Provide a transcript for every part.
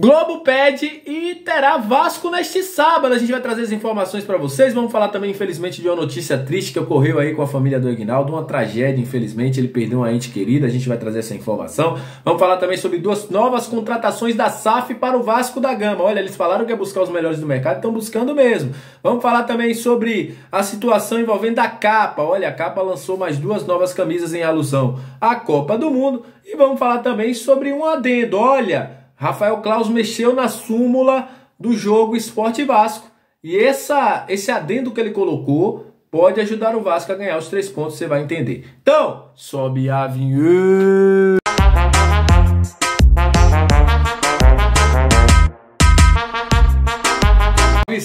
Globo pede e terá Vasco neste sábado. A gente vai trazer as informações para vocês. Vamos falar também, infelizmente, de uma notícia triste que ocorreu aí com a família do Aguinaldo. Uma tragédia, infelizmente. Ele perdeu uma ente querida. A gente vai trazer essa informação. Vamos falar também sobre duas novas contratações da SAF para o Vasco da Gama. Olha, eles falaram que é buscar os melhores do mercado. Estão buscando mesmo. Vamos falar também sobre a situação envolvendo a capa. Olha, a capa lançou mais duas novas camisas em alusão à Copa do Mundo. E vamos falar também sobre um adendo. Olha. Rafael Claus mexeu na súmula do jogo Esporte Vasco. E essa, esse adendo que ele colocou pode ajudar o Vasco a ganhar os três pontos, você vai entender. Então, sobe a vinheta.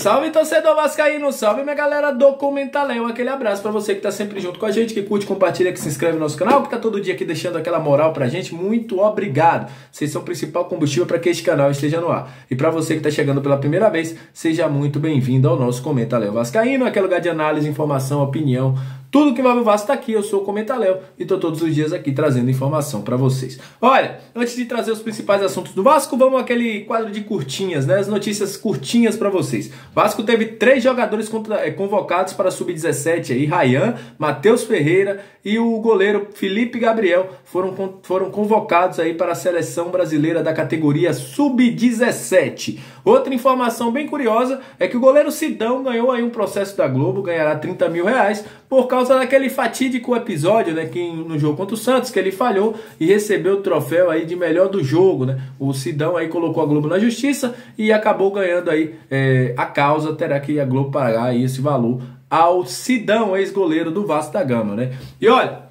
Salve, torcedor vascaíno, salve minha galera do Comentalão, aquele abraço para você que tá sempre junto com a gente, que curte, compartilha, que se inscreve no nosso canal, que tá todo dia aqui deixando aquela moral pra gente, muito obrigado. Vocês são o principal combustível para que este canal esteja no ar. E para você que tá chegando pela primeira vez, seja muito bem-vindo ao nosso Comentalão Vascaíno, aquele lugar de análise, informação, opinião, tudo que envolve o Vasco está aqui, eu sou o Comentaléu e estou todos os dias aqui trazendo informação para vocês. Olha, antes de trazer os principais assuntos do Vasco, vamos aquele quadro de curtinhas, né? As notícias curtinhas para vocês. Vasco teve três jogadores eh, convocados para sub-17 aí, Rayan, Matheus Ferreira e o goleiro Felipe Gabriel foram, foram convocados aí para a seleção brasileira da categoria sub-17. Outra informação bem curiosa é que o goleiro Sidão ganhou aí um processo da Globo, ganhará 30 mil reais por causa daquele fatídico episódio, né, que no jogo contra o Santos, que ele falhou e recebeu o troféu aí de melhor do jogo, né? O Sidão aí colocou a Globo na justiça e acabou ganhando aí é, a causa, terá que a Globo pagar aí esse valor ao Sidão, ex-goleiro do Vasco da Gama, né? E olha,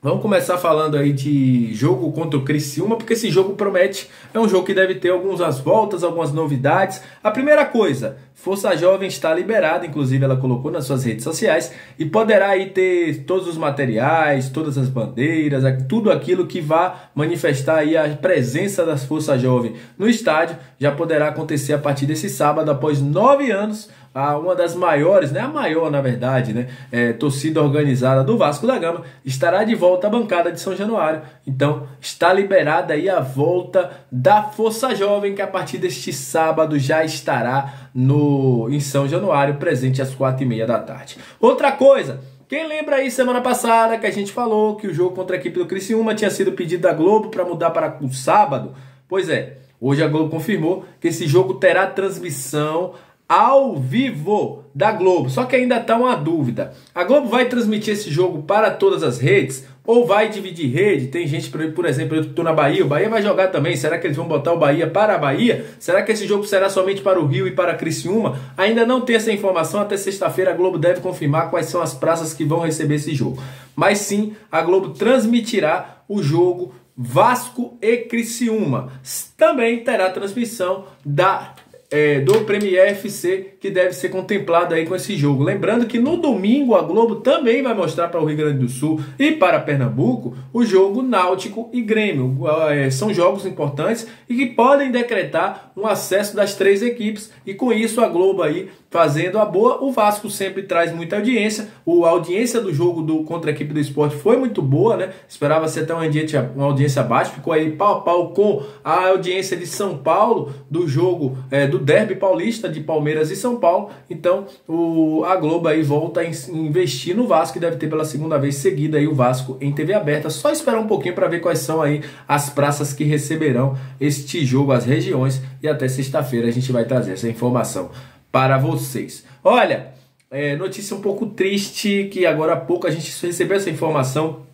Vamos começar falando aí de jogo contra o Criciúma, porque esse jogo promete. É um jogo que deve ter algumas voltas, algumas novidades. A primeira coisa, Força Jovem está liberada, inclusive ela colocou nas suas redes sociais, e poderá aí ter todos os materiais, todas as bandeiras, tudo aquilo que vá manifestar aí a presença das Força Jovem no estádio. Já poderá acontecer a partir desse sábado, após nove anos a uma das maiores, né, a maior na verdade, né, é, torcida organizada do Vasco da Gama, estará de volta à bancada de São Januário. Então está liberada aí a volta da Força Jovem, que a partir deste sábado já estará no em São Januário, presente às quatro e meia da tarde. Outra coisa, quem lembra aí semana passada que a gente falou que o jogo contra a equipe do Criciúma tinha sido pedido da Globo para mudar para o sábado? Pois é, hoje a Globo confirmou que esse jogo terá transmissão ao vivo da Globo. Só que ainda está uma dúvida. A Globo vai transmitir esse jogo para todas as redes ou vai dividir rede? Tem gente, por exemplo, eu estou na Bahia, o Bahia vai jogar também. Será que eles vão botar o Bahia para a Bahia? Será que esse jogo será somente para o Rio e para Criciúma? Ainda não tem essa informação. Até sexta-feira a Globo deve confirmar quais são as praças que vão receber esse jogo. Mas sim, a Globo transmitirá o jogo Vasco e Criciúma. Também terá transmissão da é, do Premier FC que deve ser contemplado aí com esse jogo. Lembrando que no domingo a Globo também vai mostrar para o Rio Grande do Sul e para Pernambuco o jogo Náutico e Grêmio. É, são jogos importantes e que podem decretar um acesso das três equipes e com isso a Globo aí fazendo a boa. O Vasco sempre traz muita audiência. O, a audiência do jogo do, contra a equipe do esporte foi muito boa, né? Esperava ser até uma audiência, uma audiência baixa, ficou aí pau a pau com a audiência de São Paulo do jogo é, do Derby Paulista de Palmeiras e São Paulo. Então o, a Globo aí volta a investir no Vasco e deve ter pela segunda vez seguida aí o Vasco em TV aberta. Só esperar um pouquinho para ver quais são aí as praças que receberão este jogo, as regiões, e até sexta-feira a gente vai trazer essa informação para vocês. Olha, é, notícia um pouco triste que agora há pouco a gente recebeu essa informação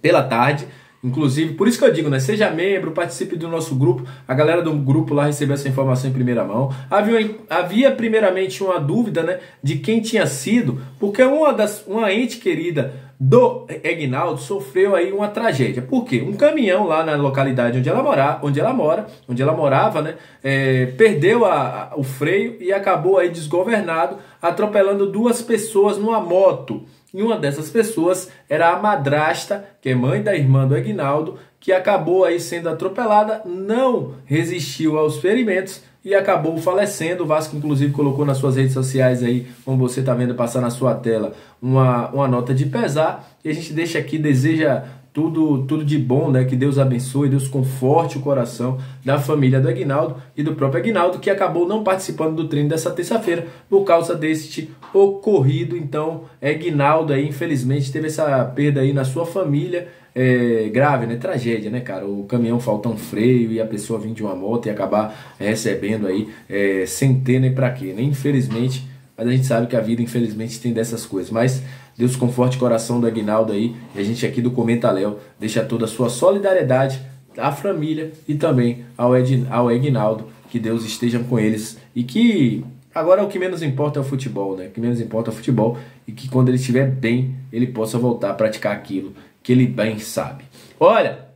pela tarde. Inclusive, por isso que eu digo, né? Seja membro, participe do nosso grupo. A galera do grupo lá recebeu essa informação em primeira mão. Havia, havia primeiramente uma dúvida, né? De quem tinha sido, porque uma das uma ente querida do Egnaldo sofreu aí uma tragédia. Por quê? Um caminhão lá na localidade onde ela mora, onde ela mora, onde ela morava, né, é, perdeu a, a, o freio e acabou aí desgovernado, atropelando duas pessoas numa moto. E uma dessas pessoas era a madrasta, que é mãe da irmã do Egnaldo, que acabou aí sendo atropelada, não resistiu aos ferimentos e acabou falecendo. O Vasco, inclusive, colocou nas suas redes sociais aí, como você está vendo passar na sua tela, uma, uma nota de pesar. E a gente deixa aqui, deseja tudo, tudo de bom, né? Que Deus abençoe, Deus conforte o coração da família do Aguinaldo e do próprio Aguinaldo, que acabou não participando do treino dessa terça-feira por causa deste ocorrido. Então, Aguinaldo aí, infelizmente, teve essa perda aí na sua família. É, grave, né? Tragédia, né, cara? O caminhão faltar um freio e a pessoa vir de uma moto e acabar recebendo aí é, ter nem pra quê, né? Infelizmente, mas a gente sabe que a vida, infelizmente, tem dessas coisas. Mas Deus conforte o coração do Aguinaldo aí. E a gente aqui do Comenta Léo deixa toda a sua solidariedade à família e também ao, Ed, ao Aguinaldo. Que Deus esteja com eles e que agora o que menos importa é o futebol, né? O que menos importa é o futebol e que quando ele estiver bem, ele possa voltar a praticar aquilo que ele bem sabe. Olha,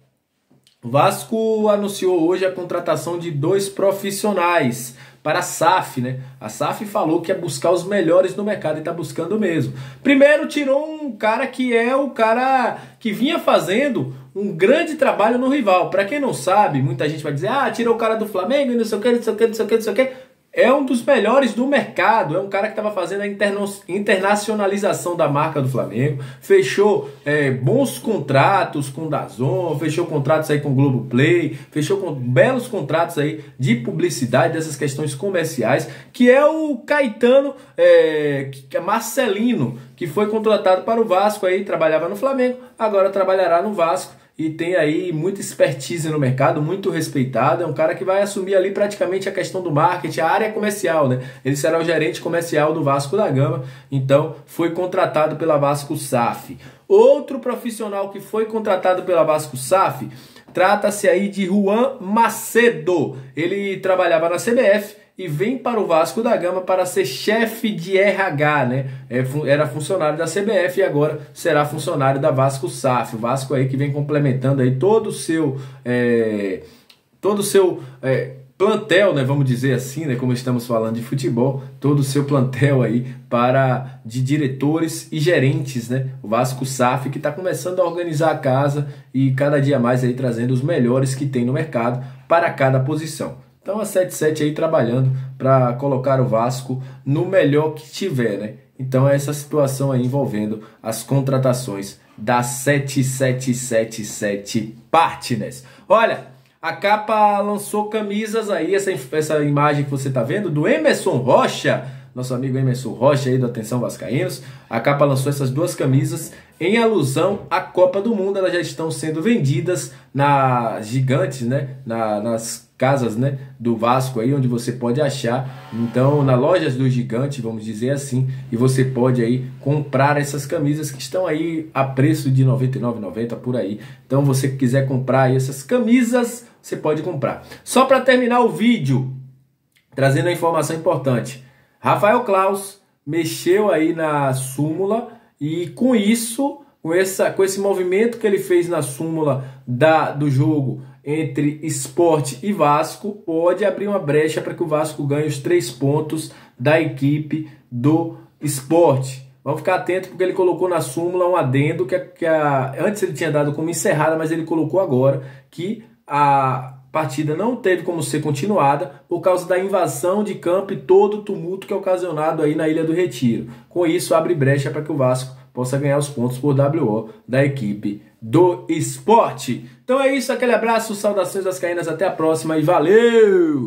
Vasco anunciou hoje a contratação de dois profissionais para a SAF, né? A SAF falou que ia buscar os melhores no mercado e está buscando mesmo. Primeiro tirou um cara que é o cara que vinha fazendo um grande trabalho no rival. Para quem não sabe, muita gente vai dizer: "Ah, tirou o cara do Flamengo e não sei o que, não sei o que, não sei o que, não sei o que" é um dos melhores do mercado. É um cara que estava fazendo a internacionalização da marca do Flamengo. Fechou é, bons contratos com Dazon, fechou contratos aí com o Globoplay, fechou com belos contratos aí de publicidade, dessas questões comerciais, que é o Caetano é, é Marcelino, que foi contratado para o Vasco aí, trabalhava no Flamengo, agora trabalhará no Vasco e tem aí muita expertise no mercado, muito respeitado. É um cara que vai assumir ali praticamente a questão do marketing, a área comercial, né? Ele será o gerente comercial do Vasco da Gama, então foi contratado pela Vasco SAF. Outro profissional que foi contratado pela Vasco SAF trata-se aí de Juan Macedo. Ele trabalhava na CBF e vem para o Vasco da Gama para ser chefe de RH, né? É era funcionário da CBF e agora será funcionário da Vasco SAF. O Vasco aí que vem complementando aí todo o seu é, todo o seu é, plantel, né, vamos dizer assim, né, como estamos falando de futebol, todo o seu plantel aí para de diretores e gerentes, né, o Vasco SAF que está começando a organizar a casa e cada dia mais aí trazendo os melhores que tem no mercado para cada posição. Então a 77 aí trabalhando para colocar o Vasco no melhor que tiver, né? Então é essa situação aí envolvendo as contratações da 7777 Partners. Olha, a capa lançou camisas aí, essa, essa imagem que você está vendo do Emerson Rocha, nosso amigo Emerson Rocha aí do Atenção Vascaínos. A capa lançou essas duas camisas em alusão à Copa do Mundo. Elas já estão sendo vendidas na gigantes, né? Na, nas casas né, do Vasco aí, onde você pode achar. Então, na lojas do gigante, vamos dizer assim, e você pode aí comprar essas camisas que estão aí a preço de R$ 99,90 por aí. Então, você que quiser comprar essas camisas, você pode comprar. Só para terminar o vídeo, trazendo a informação importante. Rafael Klaus mexeu aí na súmula e com isso, com, essa, com esse movimento que ele fez na súmula da, do jogo entre esporte e Vasco pode abrir uma brecha para que o Vasco ganhe os três pontos da equipe do esporte. Vamos ficar atento porque ele colocou na súmula um adendo que, a, que a, antes ele tinha dado como encerrada, mas ele colocou agora que a partida não teve como ser continuada por causa da invasão de campo e todo o tumulto que é ocasionado aí na Ilha do Retiro. Com isso, abre brecha para que o Vasco possa ganhar os pontos por WO da equipe do esporte. Então é isso, aquele abraço, saudações das caínas, até a próxima e valeu!